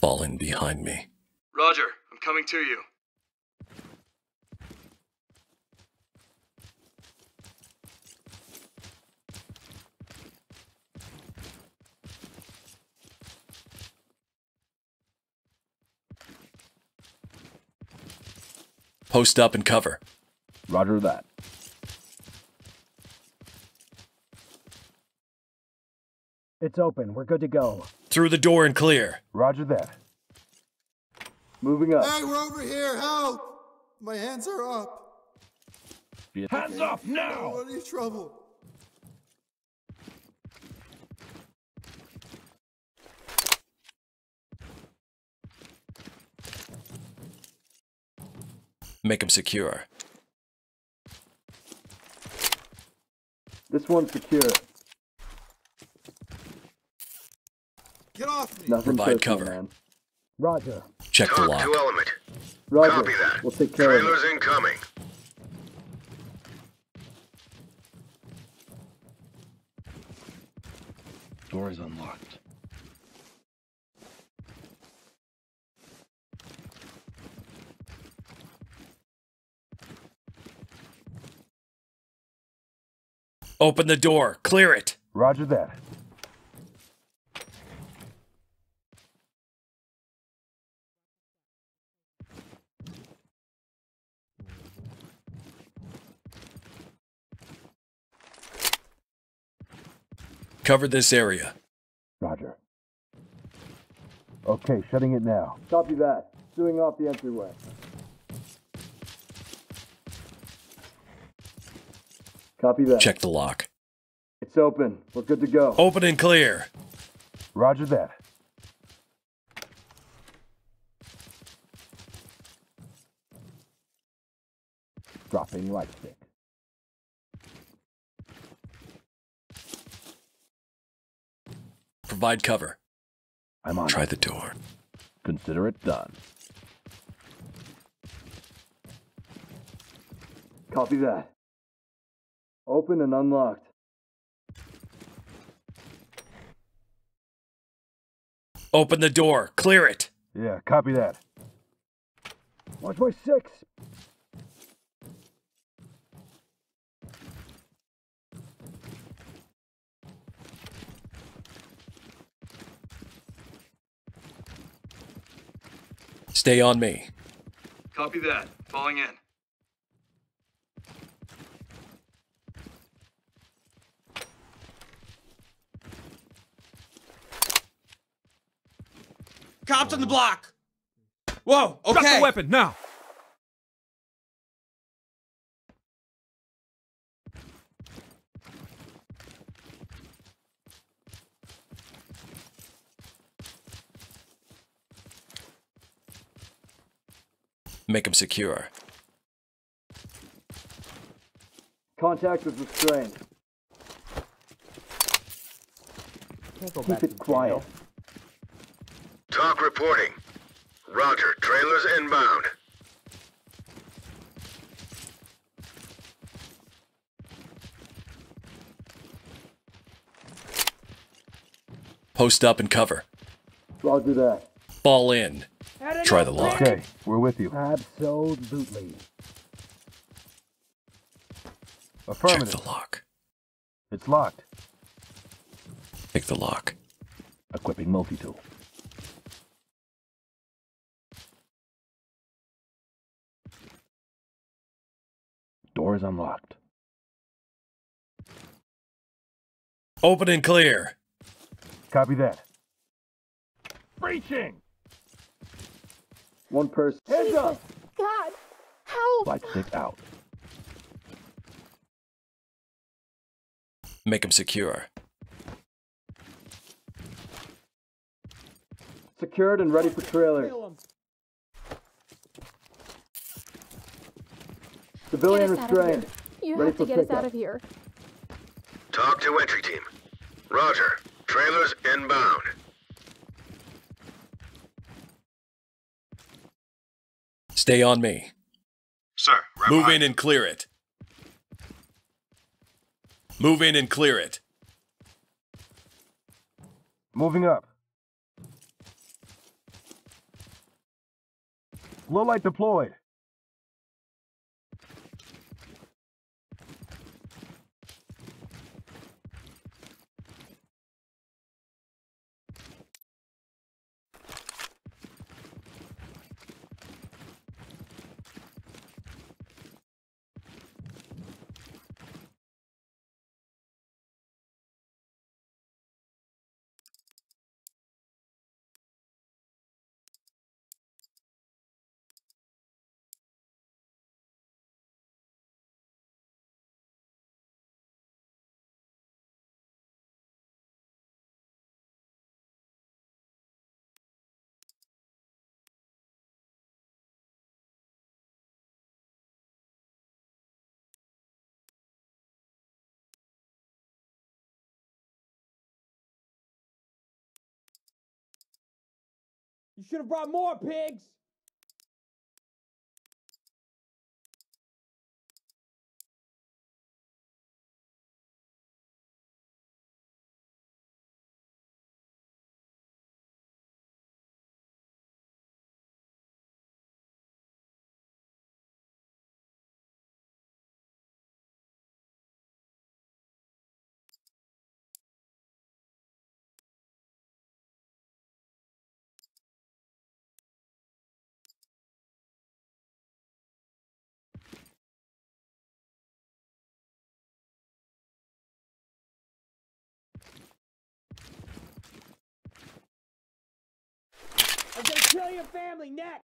Fall in behind me. Roger, I'm coming to you. Post up and cover. Roger that. It's open. We're good to go. Through the door and clear. Roger that. Moving up. Hey, we're over here! Help! My hands are up. Hands off I'm now! in trouble. Make them secure. This one's secure. Get off me! Nothing Provide personal, cover. man. Roger. Check the TOC lock. to element. Roger. Copy that. We'll take care of Trailers it. incoming. Door is unlocked. Open the door. Clear it. Roger that. Cover this area. Roger. Okay, shutting it now. Copy that. Doing off the entryway. Copy that. Check the lock. It's open. We're good to go. Open and clear. Roger that. Dropping light stick. Provide cover. I'm on. Try the door. Consider it done. Copy that. Open and unlocked. Open the door. Clear it. Yeah, copy that. Watch my six. Stay on me. Copy that. Falling in. Cops on the block. Whoa. Okay. Drop the weapon now. Make them secure. Contact is restrained. Keep it quiet. TOC reporting. Roger. Trailers inbound. Post up and cover. Roger that. Fall in. Try the lock. Okay, we're with you. Absolutely. Affirmative. Check Affirmative. the lock. It's locked. Pick the lock. Equipping multi-tool. Door is unlocked. Open and clear. Copy that. Breaching! One person. Hands up! God, help! Light stick out. Make them secure. Secured and ready for trailer. Civilian Get us out of here. restrained. You Ready have to for get us out of here. TOC to entry team. Roger. Trailers inbound. Stay on me. Sir, right Move behind. in and clear it. Move in and clear it. Moving up. Low light deployed. You should have brought more pigs. Kill your family next.